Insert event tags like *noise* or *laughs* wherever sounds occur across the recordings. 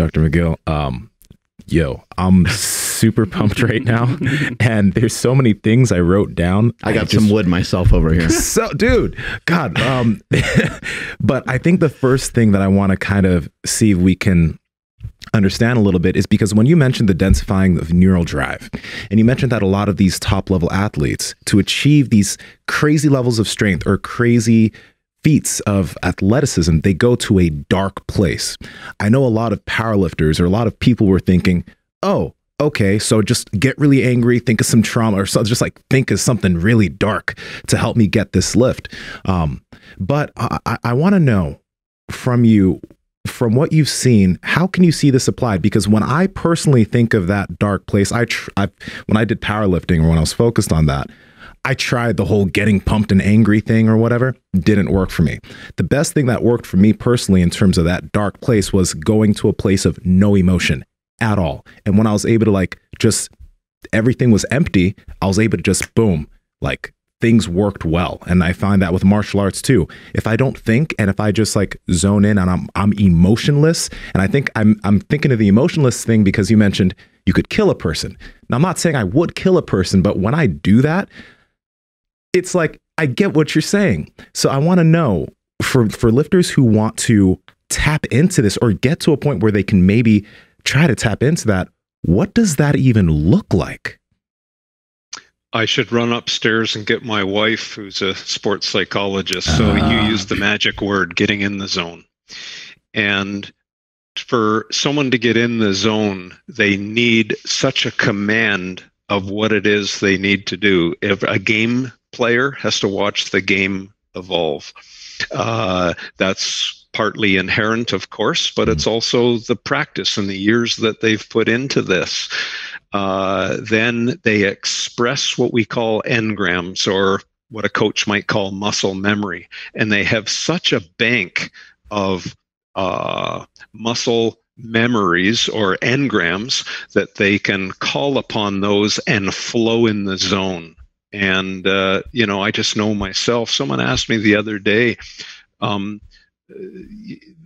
Dr. McGill. Um, yo, I'm super pumped right now, *laughs* and there's so many things I wrote down. I got I just, some wood myself over here. *laughs* So, dude, God. Um, *laughs* but I think the first thing that I want to kind of see if we can understand a little bit is because when you mentioned the densifying of neural drive, and you mentioned that a lot of these top level athletes to achieve these crazy levels of strength or crazy feats of athleticism, they go to a dark place. I know a lot of powerlifters or a lot of people were thinking, oh, okay, so just get really angry, think of some trauma, or so, just like think of something really dark to help me get this lift. Um, but I, I want to know from you from what you've seen, how can you see this applied? Because when I personally think of that dark place, I, I when I did powerlifting or when I was focused on that, I tried the whole getting pumped and angry thing or whatever, didn't work for me. The best thing that worked for me personally in terms of that dark place was going to a place of no emotion at all. And when I was able to like just everything was empty, I was able to just boom, like things worked well. And I find that with martial arts too. If I don't think and if I just like zone in and I'm I'm emotionless, and I think I'm I'm thinking of the emotionless thing because you mentioned you could kill a person. Now I'm not saying I would kill a person, but when I do that, it's like I get what you're saying. So I want to know for for lifters who want to tap into this or get to a point where they can maybe try to tap into that, what does that even look like? I should run upstairs and get my wife, who's a sports psychologist. So you ah. use the magic word, getting in the zone. And for someone to get in the zone, they need such a command of what it is they need to do. If a game player has to watch the game evolve, uh, that's partly inherent, of course, but it's mm-hmm. also the practice and the years that they've put into this. Uh, then they express what we call engrams or what a coach might call muscle memory. And they have such a bank of uh, muscle memories or engrams that they can call upon those and flow in the zone. And, uh, you know, I just know myself. Someone asked me the other day, um,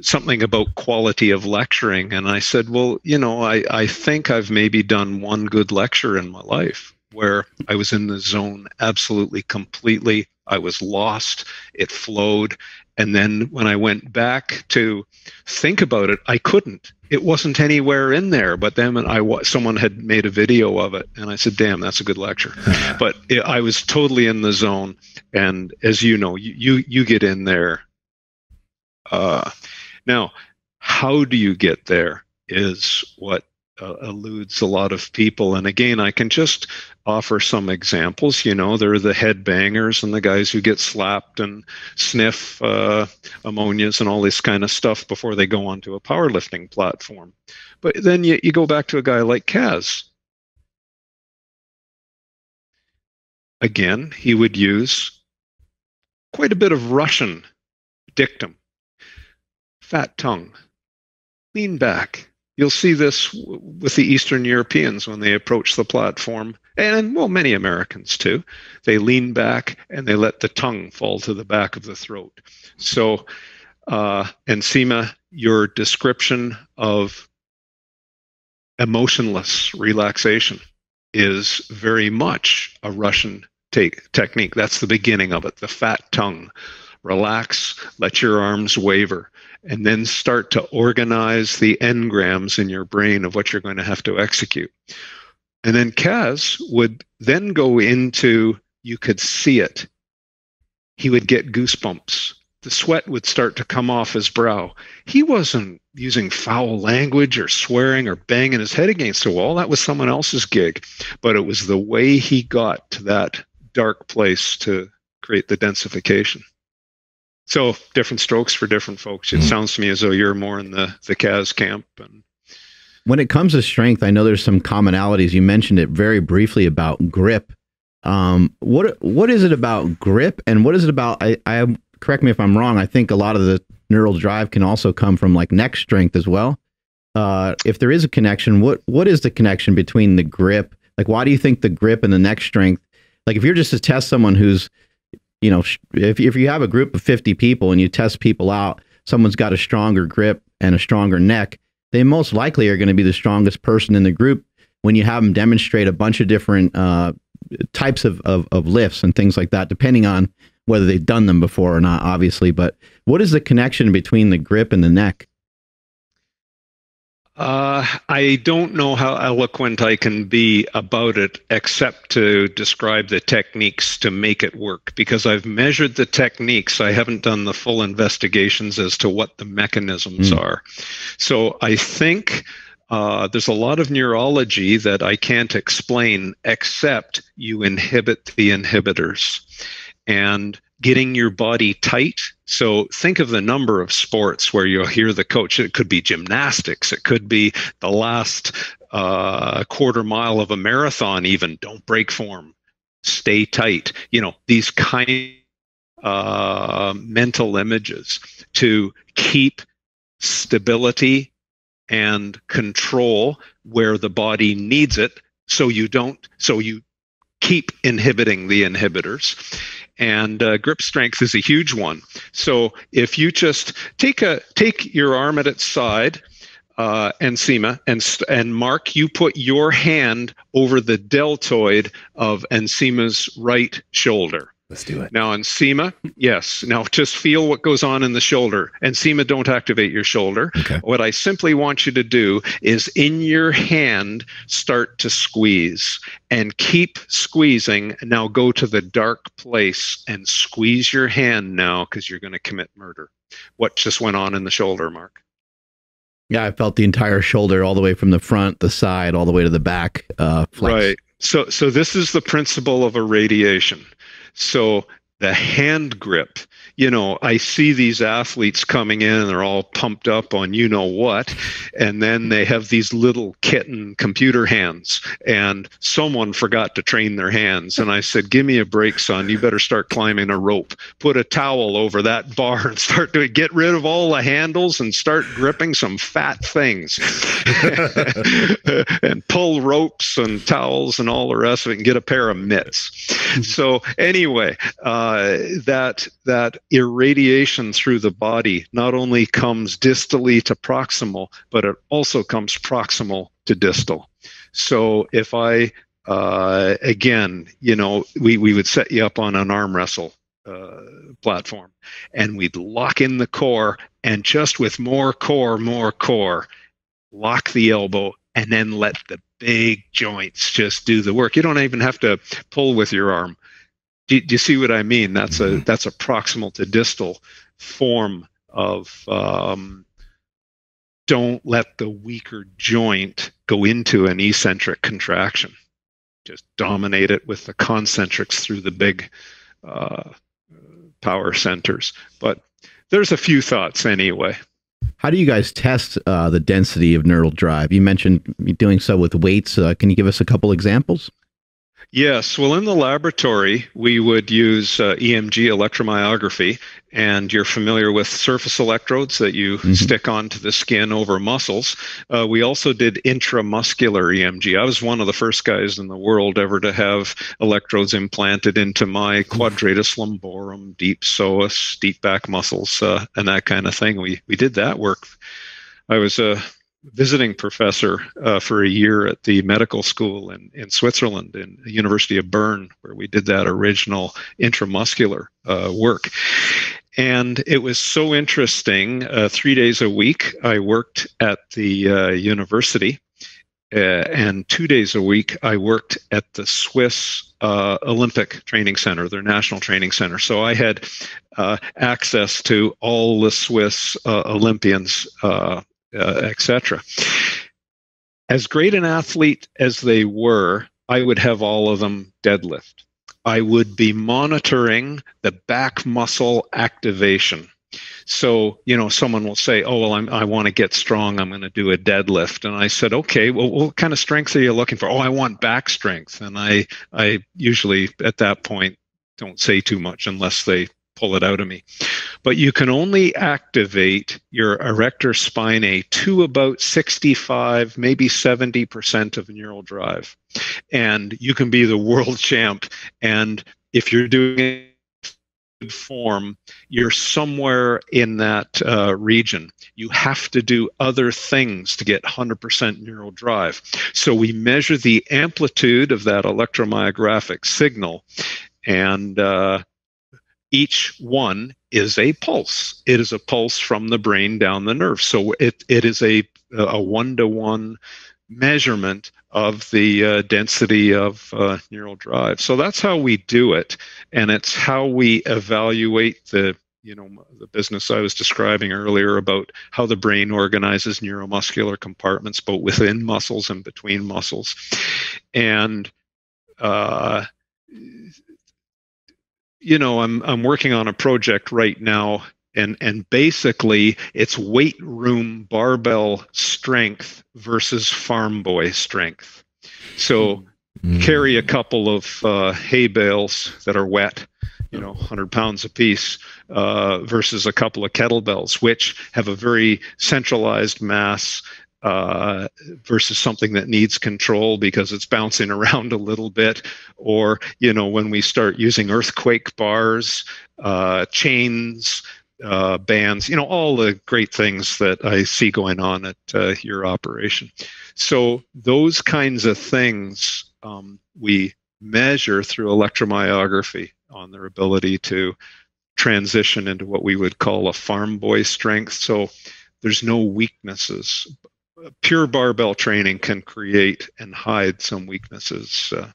something about quality of lecturing and i said well you know I, I think i've maybe done one good lecture in my life where i was in the zone absolutely completely i was lost it flowed. And then when i went back to think about it i couldn't. It wasn't anywhere in there but then i someone had made a video of it and i said damn that's a good lecture. *laughs* But it, i was totally in the zone. And as you know you you get in there. Uh, now, how do you get there is what uh, eludes a lot of people. And again, I can just offer some examples. You know, there are the headbangers and the guys who get slapped and sniff uh, ammonias and all this kind of stuff before they go onto a powerlifting platform. But then you, you go back to a guy like Kaz. Again, he would use quite a bit of Russian dictum fat tongue. Lean back. You'll see this with the Eastern Europeans when they approach the platform, and well, many Americans too. They lean back and they let the tongue fall to the back of the throat. So, uh, and Nsima, your description of emotionless relaxation is very much a Russian take, technique. That's the beginning of it, the fat tongue. Relax, let your arms waver and then start to organize the engrams in your brain of what you're going to have to execute. And then Kaz would then go into you could see it. He would get goosebumps. The sweat would start to come off his brow. He wasn't using foul language or swearing or banging his head against a wall. That was someone else's gig. But it was the way he got to that dark place to create the densification. So different strokes for different folks. It mm-hmm. sounds to me as though you're more in the the Kaz camp. And when it comes to strength, I know there's some commonalities. You mentioned it very briefly about grip. Um, what what is it about grip, and what is it about? I, I correct me if I'm wrong. I think a lot of the neural drive can also come from like neck strength as well. Uh, if there is a connection, what what is the connection between the grip? Like, why do you think the grip and the neck strength? Like, if you're just to test someone who's you know, if, if you have a group of 50 people and you test people out, someone's got a stronger grip and a stronger neck, they most likely are going to be the strongest person in the group when you have them demonstrate a bunch of different uh, types of, of, of lifts and things like that, depending on whether they've done them before or not, obviously. But what is the connection between the grip and the neck? Uh, I don't know how eloquent I can be about it, except to describe the techniques to make it work. Because I've measured the techniques, I haven't done the full investigations as to what the mechanisms mm. are. So I think uh, there's a lot of neurology that I can't explain, except you inhibit the inhibitors. And getting your body tight. So think of the number of sports where you'll hear the coach. It could be gymnastics. It could be the last uh, quarter mile of a marathon. Even don't break form. Stay tight. You know these kind uh, mental images to keep stability and control where the body needs it so you don't so you keep inhibiting the inhibitors and uh, grip strength is a huge one. So if you just take a take your arm at its side, uh, Nsima and and Mark, you put your hand over the deltoid of Nsima's right shoulder. Let's do it. Now, Nsima, yes. Now, just feel what goes on in the shoulder. And Nsima don't activate your shoulder. Okay. What I simply want you to do is in your hand, start to squeeze and keep squeezing. Now, go to the dark place and squeeze your hand now because you're going to commit murder. What just went on in the shoulder, Mark? Yeah, I felt the entire shoulder all the way from the front, the side, all the way to the back. Uh, right. So, so this is the principle of irradiation. So the hand grip. You know i see these athletes coming in and they're all pumped up on you know what and then they have these little kitten computer hands and someone forgot to train their hands. And i said give me a break son. You better start climbing a rope. Put a towel over that bar and start to get rid of all the handles and start gripping some fat things. *laughs* And pull ropes and towels and all the rest of it and get a pair of mitts. So anyway uh, that that irradiation through the body not only comes distally to proximal, but it also comes proximal to distal. So if I, uh, again, you know, we, we would set you up on an arm wrestle uh, platform and we'd lock in the core and just with more core, more core, lock the elbow and then let the big joints just do the work. You don't even have to pull with your arm do, do you see what I mean? That's a mm-hmm. that's a proximal to distal form of um, don't let the weaker joint go into an eccentric contraction. Just dominate it with the concentrics through the big uh, power centers. But there's a few thoughts anyway. How do you guys test uh, the density of neural drive? You mentioned doing so with weights. Uh, can you give us a couple examples? Yes. Well, in the laboratory, we would use uh, EMG electromyography, and you're familiar with surface electrodes that you mm-hmm. stick onto the skin over muscles. Uh, we also did intramuscular EMG. I was one of the first guys in the world ever to have electrodes implanted into my quadratus lumborum, deep psoas, deep back muscles, uh, and that kind of thing. We we did that work. I was a visiting professor uh, for a year at the medical school in, in Switzerland, in the University of Bern, where we did that original intramuscular uh, work. And it was so interesting. Uh, three days a week, I worked at the uh, university. Uh, and two days a week, I worked at the Swiss uh, Olympic Training Center, their national training center. So I had access to all the Swiss Olympians uh, etc. As great an athlete as they were, I would have all of them deadlift. I would be monitoring the back muscle activation. So, you know, someone will say, Oh, well, I'm, I want to get strong. I'm going to do a deadlift. And I said, Okay, well, what kind of strength are you looking for? Oh, I want back strength. And I, I usually at that point don't say too much unless they pull it out of me. But you can only activate your erector spinae to about 65, maybe 70% of neural drive. And you can be the world *laughs* champ. And if you're doing it form, you're somewhere in that uh, region. You have to do other things to get 100% neural drive. So we measure the amplitude of that electromyographic signal, and uh, each one is a pulse. It is a pulse from the brain down the nerve. So it, it is a a one to one measurement of the uh, density of uh, neural drive. So that's how we do it, and it's how we evaluate the you know the business I was describing earlier about how the brain organizes neuromuscular compartments both within muscles and between muscles, and uh, you know I'm I'm working on a project right now and and basically it's weight room barbell strength versus farm boy strength so mm-hmm. carry a couple of uh, hay bales that are wet you know 100 pounds a piece uh, versus a couple of kettlebells which have a very centralized mass uh, versus something that needs control because it's bouncing *laughs* around a little bit or you know when we start using earthquake bars uh, chains uh, bands, you know, all the great things that I see going on at uh, your operation. So those kinds of things um, we measure through electromyography on their ability to transition into what we would call a farm boy strength. So there's no weaknesses. Pure barbell training can create and hide some weaknesses uh,